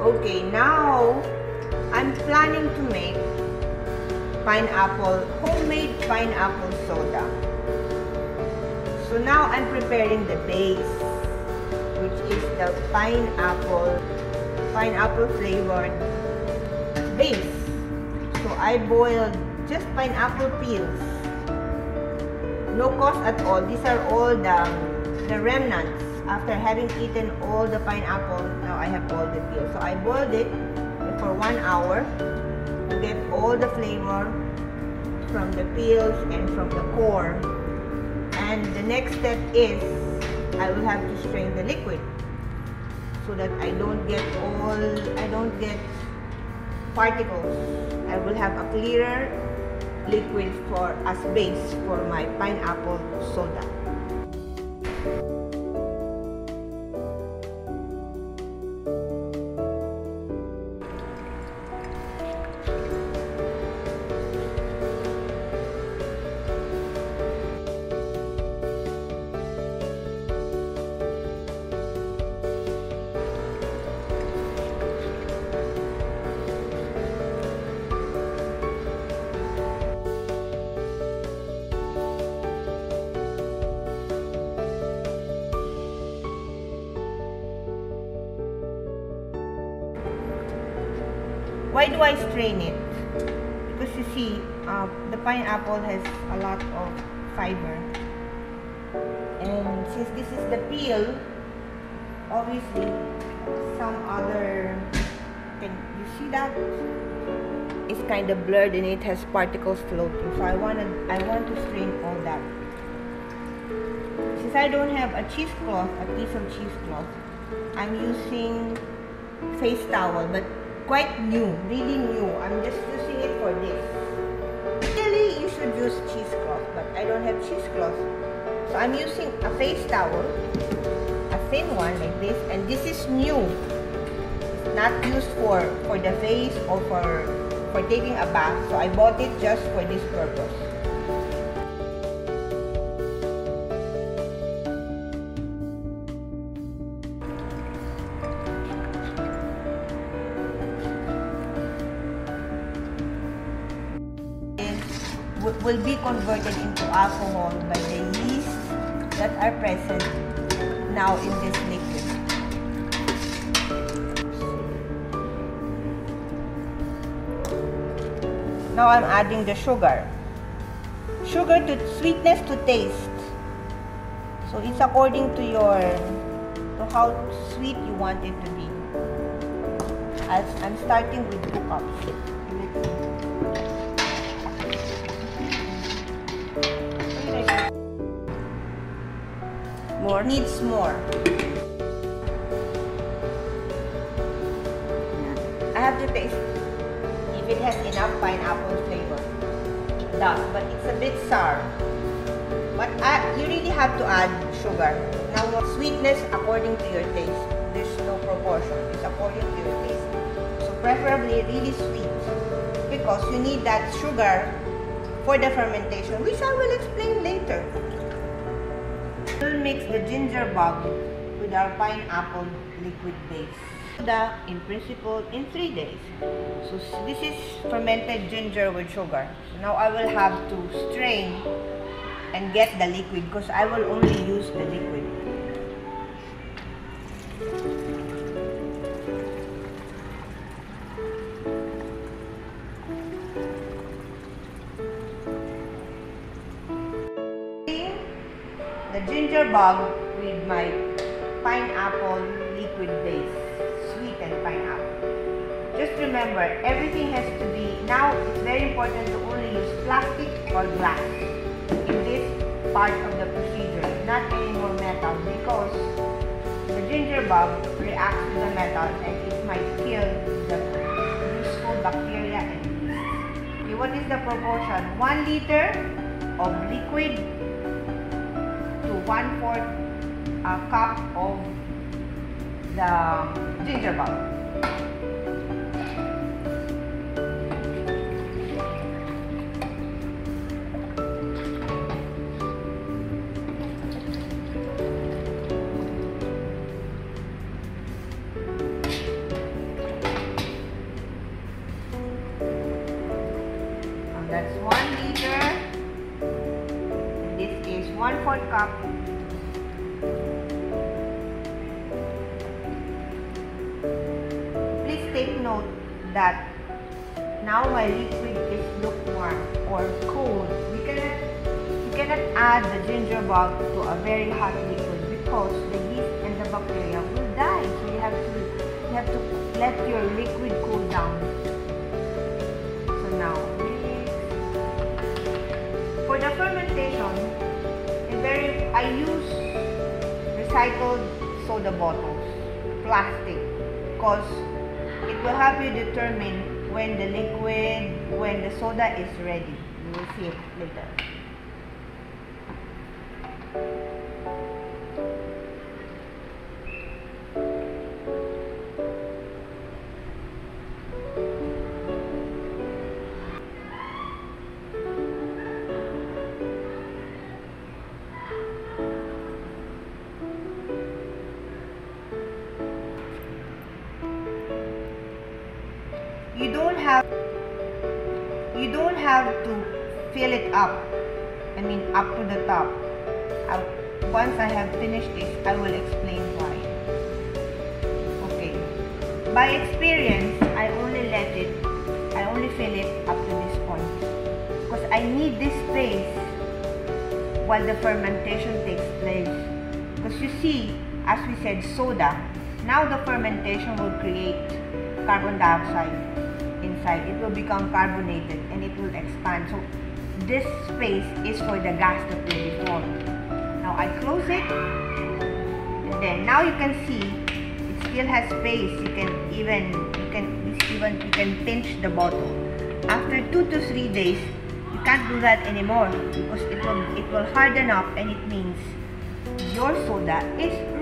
Okay, now I'm planning to make pineapple, homemade pineapple soda. So now I'm preparing the base, which is the pineapple, pineapple flavored base. So I boiled just pineapple peels. No cost at all. These are all the, the remnants after having eaten all the pineapple. Now I have all the peels. So I boiled it for one hour to get all the flavor from the peels and from the core. And the next step is I will have to strain the liquid so that I don't get all, I don't get particles. I will have a clearer liquid for as base for my pineapple soda. Why do I strain it? Because you see, uh, the pineapple has a lot of fiber. And since this is the peel, obviously some other, can you see that? It's kind of blurred and it has particles floating. So I want to, I want to strain all that. Since I don't have a cheesecloth, a piece of cheesecloth, I'm using face towel, but quite new, really new. I'm just using it for this. Really, you should use cheesecloth, but I don't have cheesecloth. So I'm using a face towel, a thin one like this, and this is new. Not used for, for the face or for, for taking a bath. So I bought it just for this purpose. Will be converted into alcohol by the yeast that are present now in this liquid. Now I'm adding the sugar. Sugar to sweetness to taste. So it's according to your to how sweet you want it to be. As I'm starting with two cups. More needs more. I have to taste if it has enough pineapple flavor. It does, but it's a bit sour. But I, you really have to add sugar. Now, sweetness according to your taste. There's no proportion. It's according to your taste. So preferably really sweet because you need that sugar for the fermentation, which I will explain later. We'll mix the ginger bug with our pineapple liquid base. The, in principle, in three days. So this is fermented ginger with sugar. So now I will have to strain and get the liquid because I will only use the liquid. The ginger bug with my pineapple liquid base, sweetened pineapple. Just remember, everything has to be, now it's very important to only use plastic or glass in this part of the procedure, not anymore metal because the ginger bug reacts to the metal and it might kill the useful bacteria and yeast. Okay, what is the proportion? 1 liter of liquid to 1 4th uh, cup of the ginger bug. top. Please take note that now my liquid is lukewarm or cold. We cannot, you cannot add the ginger bug to a very hot liquid because the yeast and the bacteria will die. So you have to you have to let your liquid cool down. So now for the fermentation, I use recycled soda bottles, plastic, because it will help you determine when the liquid, when the soda is ready. You will see it later. Have to fill it up. I mean up to the top. I'll, once I have finished this I will explain why. Okay. By experience I only let it I only fill it up to this point. Because I need this space while the fermentation takes place. Because you see as we said soda. Now the fermentation will create carbon dioxide inside, it will become carbonated and it will expand. So this space is for the gas that will be formed. Now I close it and then now you can see it still has space. You can even you can even you can pinch the bottle. After two to three days, you can't do that anymore because it will it will harden up and it means your soda is